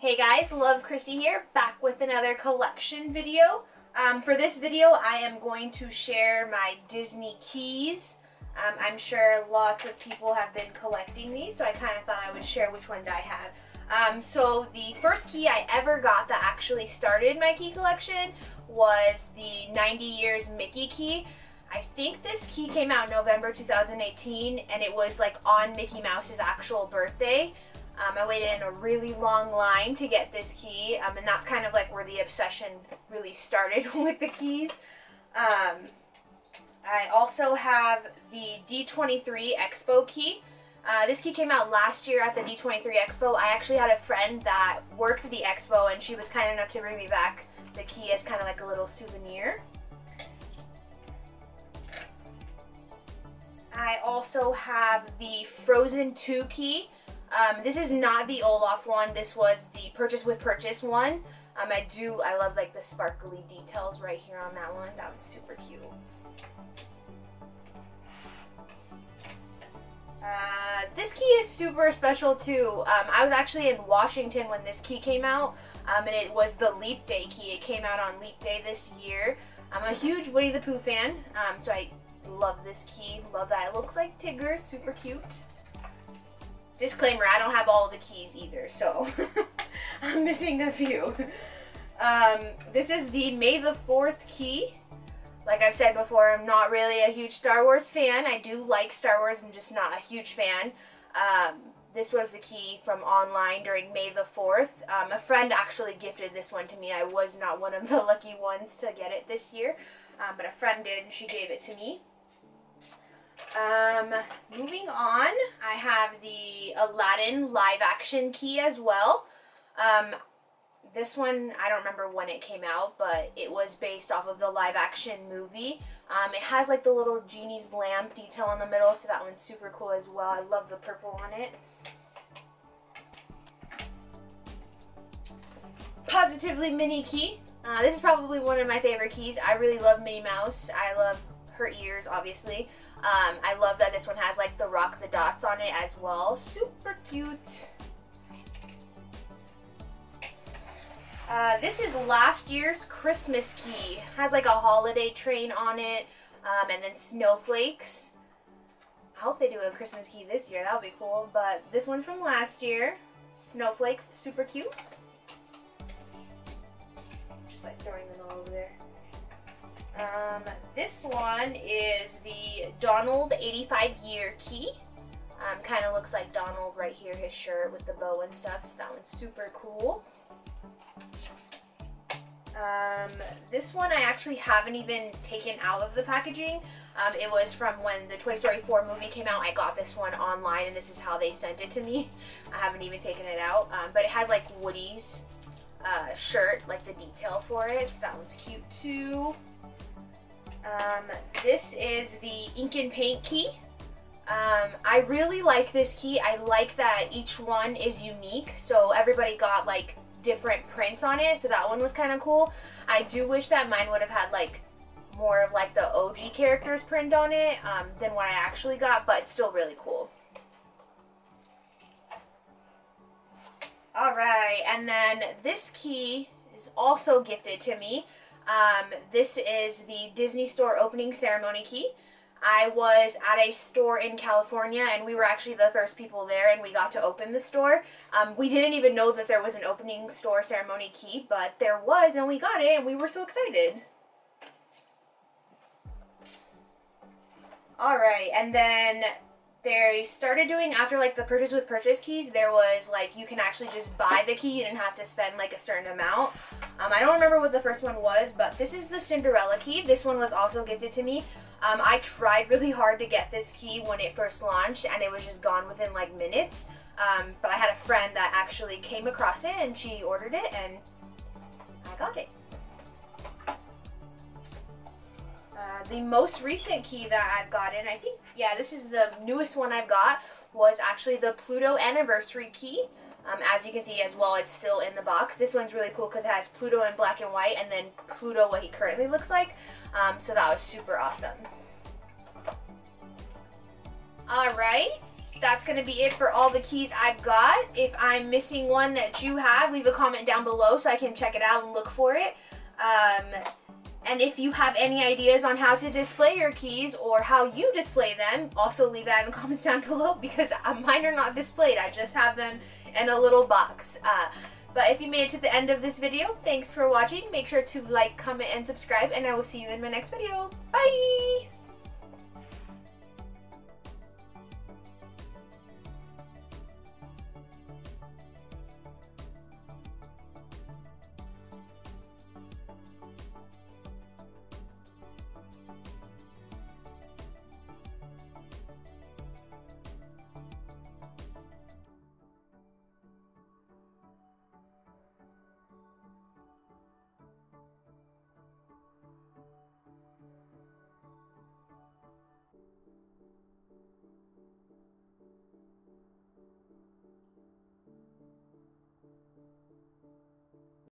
Hey guys, Love Chrissy here, back with another collection video. Um, for this video, I am going to share my Disney keys. Um, I'm sure lots of people have been collecting these, so I kind of thought I would share which ones I have. Um, so the first key I ever got that actually started my key collection was the 90 Years Mickey key. I think this key came out November 2018, and it was like on Mickey Mouse's actual birthday. Um, I waited in a really long line to get this key, um, and that's kind of like where the obsession really started with the keys. Um, I also have the D23 Expo key. Uh, this key came out last year at the D23 Expo. I actually had a friend that worked the expo, and she was kind enough to bring me back the key as kind of like a little souvenir. I also have the Frozen 2 key. Um, this is not the Olaf one. This was the purchase with purchase one. Um, I do, I love like the sparkly details right here on that one. That was super cute. Uh, this key is super special too. Um, I was actually in Washington when this key came out, um, and it was the Leap Day key. It came out on Leap Day this year. I'm a huge Winnie the Pooh fan, um, so I love this key. Love that it looks like Tigger. Super cute. Disclaimer, I don't have all the keys either, so I'm missing a few. Um, this is the May the 4th key. Like I've said before, I'm not really a huge Star Wars fan. I do like Star Wars, I'm just not a huge fan. Um, this was the key from online during May the 4th. Um, a friend actually gifted this one to me. I was not one of the lucky ones to get it this year, um, but a friend did and she gave it to me. Um, moving on, I have the Aladdin live action key as well. Um, this one, I don't remember when it came out, but it was based off of the live action movie. Um, it has like the little genie's lamp detail in the middle, so that one's super cool as well. I love the purple on it. Positively Minnie key. Uh, this is probably one of my favorite keys. I really love Minnie Mouse. I love her ears, obviously. Um, I love that this one has like the rock the dots on it as well. Super cute. Uh, this is last year's Christmas key. Has like a holiday train on it, um, and then snowflakes. I hope they do a Christmas key this year. That would be cool. But this one's from last year. Snowflakes, super cute. Just like throwing them all over there. This one is the Donald 85 year key. Um, kind of looks like Donald right here, his shirt with the bow and stuff. So that one's super cool. Um, this one I actually haven't even taken out of the packaging. Um, it was from when the Toy Story 4 movie came out. I got this one online and this is how they sent it to me. I haven't even taken it out. Um, but it has like Woody's uh, shirt, like the detail for it. So that one's cute too. Um, this is the ink and paint key. Um, I really like this key. I like that each one is unique. So everybody got like different prints on it. So that one was kind of cool. I do wish that mine would have had like more of like the OG characters print on it um, than what I actually got. But it's still really cool. Alright, and then this key is also gifted to me. Um, this is the Disney Store opening ceremony key. I was at a store in California and we were actually the first people there and we got to open the store. Um, we didn't even know that there was an opening store ceremony key, but there was and we got it and we were so excited. Alright, and then they started doing after like the purchase with purchase keys there was like you can actually just buy the key. You didn't have to spend like a certain amount. Um, i don't remember what the first one was but this is the cinderella key. This one was also gifted to me. Um, i tried really hard to get this key when it first launched and it was just gone within like minutes. Um, but i had a friend that actually came across it and she ordered it and i got it Uh, the most recent key that I've gotten, I think, yeah, this is the newest one I've got, was actually the Pluto Anniversary key. Um, as you can see as well, it's still in the box. This one's really cool because it has Pluto in black and white and then Pluto what he currently looks like. Um, so that was super awesome. Alright, that's going to be it for all the keys I've got. If I'm missing one that you have, leave a comment down below so I can check it out and look for it. Um, and if you have any ideas on how to display your keys or how you display them, also leave that in the comments down below because mine are not displayed. I just have them in a little box. Uh, but if you made it to the end of this video, thanks for watching. Make sure to like, comment, and subscribe, and I will see you in my next video. Bye!